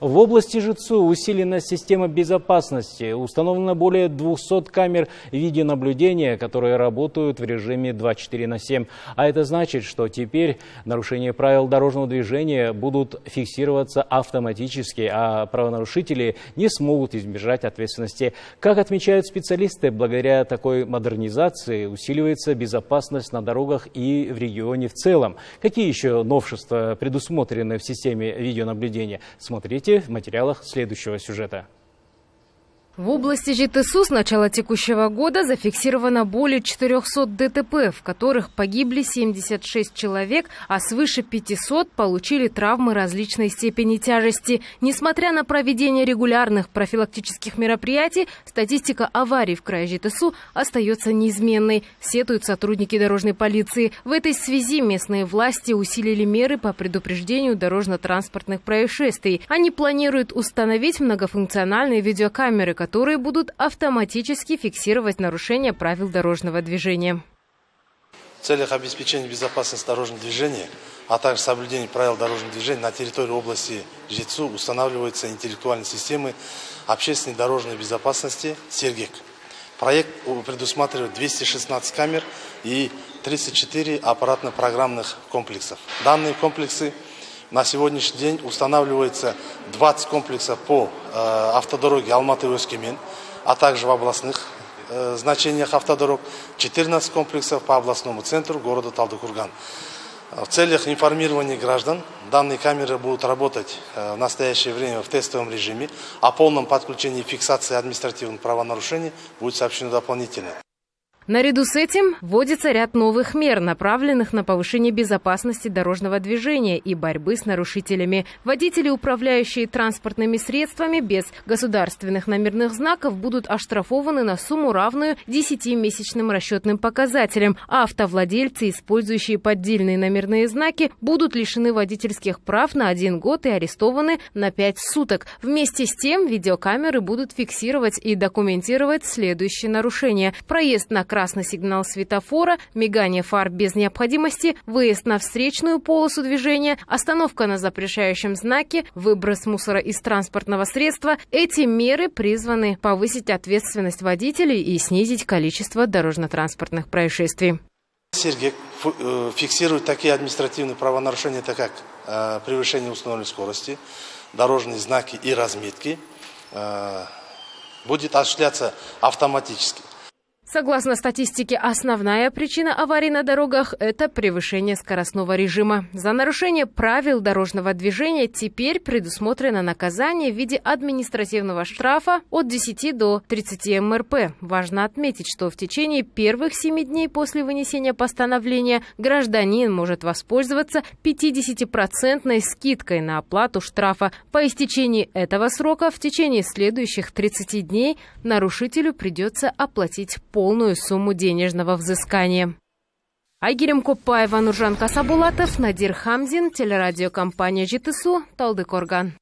В области ЖИЦУ усилена система безопасности. Установлено более 200 камер видеонаблюдения, которые работают в режиме 24 на 7. А это значит, что теперь нарушения правил дорожного движения будут фиксироваться автоматически, а правонарушители не смогут избежать ответственности. Как отмечают специалисты, благодаря такой модернизации усиливается безопасность на дорогах и в регионе в целом. Какие еще новшества предусмотрены в системе видеонаблюдения? Смотрите Смотрите в материалах следующего сюжета. В области ЖТСУ с начала текущего года зафиксировано более 400 ДТП, в которых погибли 76 человек, а свыше 500 получили травмы различной степени тяжести. Несмотря на проведение регулярных профилактических мероприятий, статистика аварий в крае ЖТСУ остается неизменной, сетуют сотрудники дорожной полиции. В этой связи местные власти усилили меры по предупреждению дорожно-транспортных происшествий. Они планируют установить многофункциональные видеокамеры, которые будут автоматически фиксировать нарушения правил дорожного движения. В целях обеспечения безопасности дорожного движения, а также соблюдения правил дорожного движения на территории области ЖИЦУ устанавливаются интеллектуальные системы общественной дорожной безопасности «Сергек». Проект предусматривает 216 камер и 34 аппаратно-программных комплексов. Данные комплексы на сегодняшний день устанавливается 20 комплексов по э, автодороге Алматы-Өскемен, а также в областных э, значениях автодорог, 14 комплексов по областному центру города Талдыкурган. В целях информирования граждан данные камеры будут работать э, в настоящее время в тестовом режиме. О полном подключении фиксации административных правонарушений будет сообщено дополнительно. Наряду с этим вводится ряд новых мер, направленных на повышение безопасности дорожного движения и борьбы с нарушителями. Водители, управляющие транспортными средствами без государственных номерных знаков, будут оштрафованы на сумму, равную 10-месячным расчетным показателям, а автовладельцы, использующие поддельные номерные знаки, будут лишены водительских прав на один год и арестованы на 5 суток. Вместе с тем видеокамеры будут фиксировать и документировать следующие нарушения. Проезд на красный сигнал светофора, мигание фар без необходимости, выезд на встречную полосу движения, остановка на запрещающем знаке, выброс мусора из транспортного средства. Эти меры призваны повысить ответственность водителей и снизить количество дорожно-транспортных происшествий. Сергей э, фиксирует такие административные правонарушения, так как э, превышение установленной скорости, дорожные знаки и разметки, э, будет осуществляться автоматически. Согласно статистике, основная причина аварий на дорогах – это превышение скоростного режима. За нарушение правил дорожного движения теперь предусмотрено наказание в виде административного штрафа от 10 до 30 МРП. Важно отметить, что в течение первых 7 дней после вынесения постановления гражданин может воспользоваться 50% скидкой на оплату штрафа. По истечении этого срока в течение следующих 30 дней нарушителю придется оплатить полную сумму денежного взыскания. Айгерим Копаева, Нуржан Касабулатов, Надир Хамзин, телерадиокомпания «ЖТСУ», Талдыкорган.